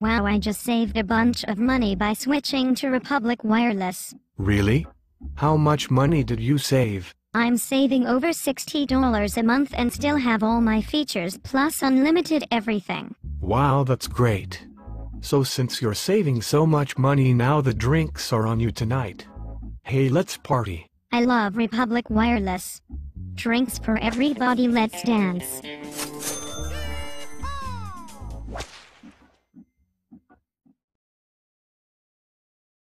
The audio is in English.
Wow, I just saved a bunch of money by switching to Republic Wireless. Really? How much money did you save? I'm saving over $60 a month and still have all my features plus unlimited everything. Wow, that's great. So since you're saving so much money now the drinks are on you tonight. Hey, let's party. I love Republic Wireless. Drinks for everybody, let's dance.